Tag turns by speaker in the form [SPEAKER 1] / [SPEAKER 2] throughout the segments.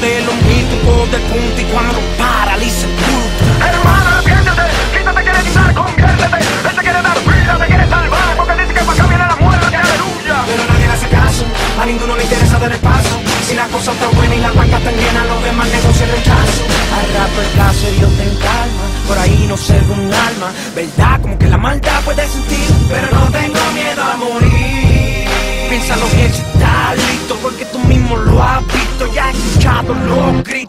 [SPEAKER 1] De los míticos del punto y cuando paraliza el culto.
[SPEAKER 2] Hermana, siéntete, quítate, quiere guiar, conviértete. Él te quiere dar vida, te quiere salvar, porque dice que para acá viene la muerte, aleluya.
[SPEAKER 1] Pero nadie le hace caso, a ninguno le interesa dar el paso. Si la cosa está buena y la banca está llena, los demás negocian rechazo. Al rato el caso, Dios te calma, por ahí no se ve un alma. ¿Verdad? Como que la maldad puede no grito.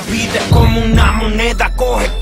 [SPEAKER 1] Vida como uma moneda, coge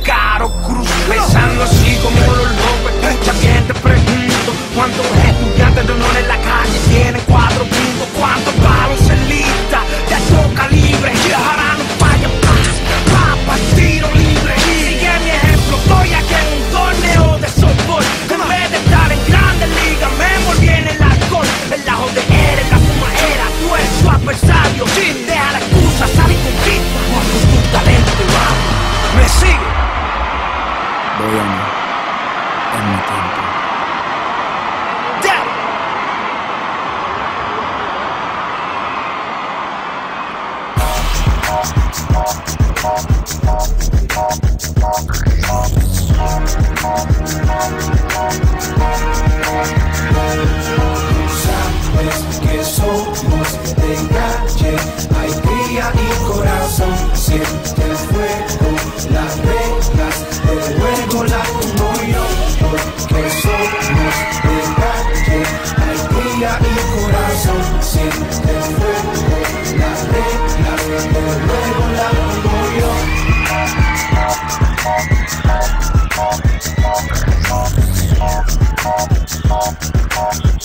[SPEAKER 3] Thank you. small, small, small,
[SPEAKER 4] small.